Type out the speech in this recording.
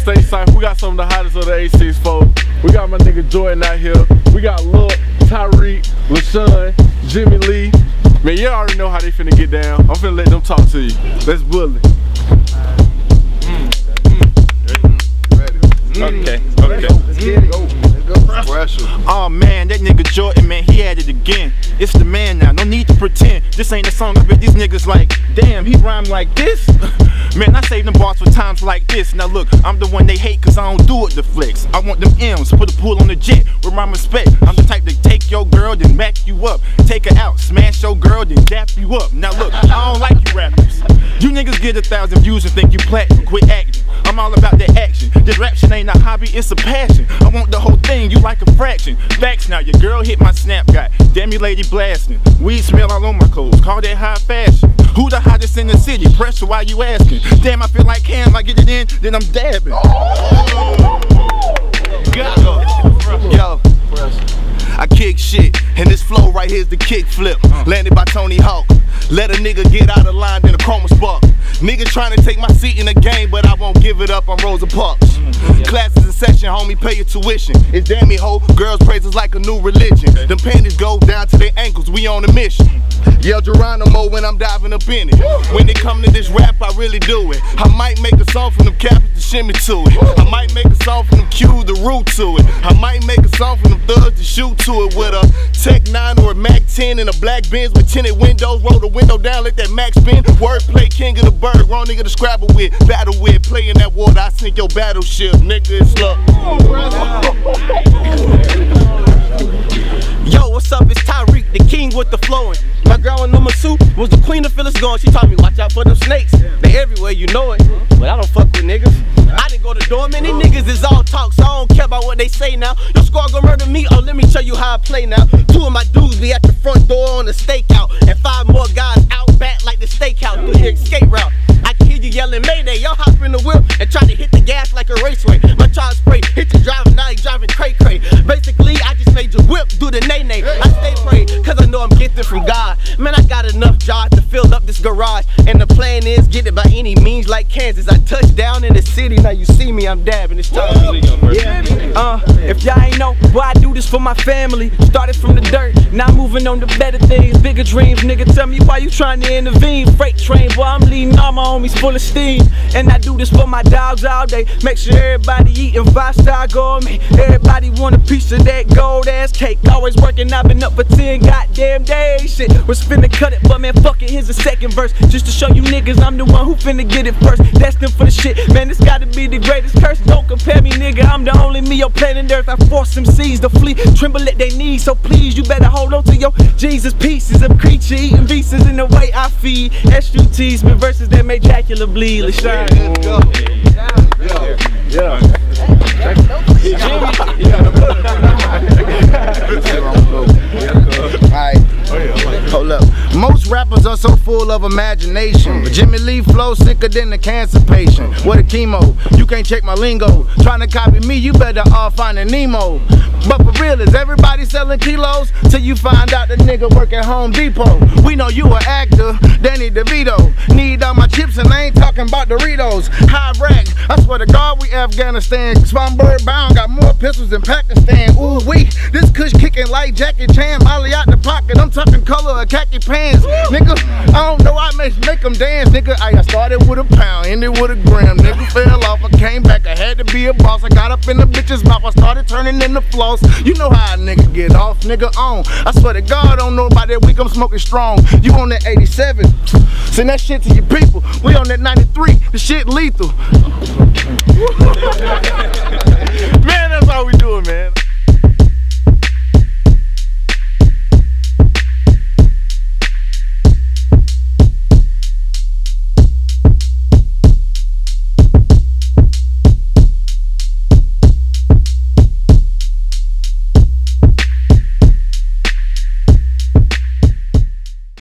Cypher. We got some of the hottest of the 864. We got my nigga Jordan out here. We got Lil, Tariq, Lashaun, Jimmy Lee. Man, y'all already know how they finna get down. I'm finna let them talk to you. Let's bully. Oh man, that nigga Jordan, man, he had it again. It's the man now, no need to pretend. This ain't a song of. These niggas like, damn, he rhyme like this. man, I save them bars for times like this. Now look, I'm the one they hate cause I don't do it the flex. I want them M's, put a pool on the jet with my respect. I'm the type to take your girl, then back you up. Take her out, smash your girl, then dap you up. Now look, I don't like you rappers. You niggas get a thousand views and think you platinum. Quit acting. I'm all about that action. This ain't a hobby, it's a passion. I want the whole thing, you like a fraction. Facts now, your girl hit my snap got. Damn you lady blasting. Weed smell all on my clothes, call that high fashion. Who the hottest in the city? Pressure, why you asking? Damn, I feel like Cam, I get it in, then I'm dabbing. Yo. I kick shit, and this flow right here's the kick flip. Uh. Landed by Tony Hawk. Let a nigga get out of line, then a chroma spark. Niggas trying to take my seat in the game, but I won't give it up. I'm Rosa Parks. Mm-hmm. Classes in session, homie, pay your tuition. It's damn me ho, girls praises like a new religion. Them panties go down to their ankles, we on a mission. Mm-hmm. Yell Geronimo when I'm diving up in it. When it come to this rap, I really do it. I might make a song from them cappers to shimmy to it. I might make a song from them Q the root to it. I might make a song from them thugs to shoot to it with a Tech 9 or a Mac 10 in a black Benz with tinted windows. Roll the window down, let that Mac spin. Wordplay, king of the bird, wrong nigga to scrabble with. Battle with, play in that water, I sink your battleship. Nigga, it's luck. Yo, what's up? It's Tariq, the king with the was the queen of Phyllis Gone. She taught me watch out for them snakes. They everywhere, you know it. Uh-huh. But I don't fuck with niggas. I didn't go to dormant. These uh-huh. niggas is all talk, so I don't care about what they say now. Your squad gonna murder me. Oh, let me show you how I play now. Two of my dudes be at the front door on the stakeout, and five more guys out back like the stakeout through the escape route. I can hear you yelling Mayday. Y'all hop in the wheel and try to hit the gas like a raceway. My child spray hit the driver, now he driving cray cray. Basically, Is get it by like Kansas. I touch down in the city, now you see me, I'm dabbing. It's time. Yeah. Uh, if y'all ain't know, boy, I do this for my family. Started from the dirt, now moving on to better things, bigger dreams. Nigga, tell me why you trying to intervene. Freight train, boy, I'm leading all my homies full of steam. And I do this for my dogs all day. Make sure everybody eating five star gourmet. Everybody want a piece of that gold ass cake. Always working, I've been up for 10 goddamn days. Shit, was finna cut it, but man, fuck it, here's the second verse. Just to show you niggas I'm the one who finna get it first. Destined for the shit, man, this gotta be the greatest curse. Don't compare me, nigga, I'm the only me on planet Earth. I force them seas to flee, tremble at their knees. So please, you better hold on to your Jesus pieces of creature eating pieces in the way I feed. SUTs, spit verses that make Dracula bleed. Let's shine. Yeah. Alright. so full of imagination. But Jimmy Lee flow sicker than a cancer patient. What a chemo. You can't check my lingo. Trying to copy me, you better off find a Nemo. But for real, is everybody selling kilos? Till you find out the nigga work at Home Depot. We know you an actor, Danny DeVito. Need all my chips and I ain't talking about Doritos. High rack, I swear to God we Afghanistan. Spartanburg bound got more pistols than Pakistan. Ooh wee, this kicking like Jackie Chan. Molly out the pocket, I'm talking color of khaki pants. Nigga, I don't know, I make, make them dance. Nigga, I started with a pound, ended with a gram. Nigga fell off, I came back, I had to be a boss. I got up in the bitch's mouth, I started turning into floss. You know how a nigga get off, nigga on. I swear to God, I don't know about that week, I'm smoking strong. You on that 87, send that shit to your people. We on that 93, the shit lethal. Man, that's all we doing, man,